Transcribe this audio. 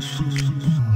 说。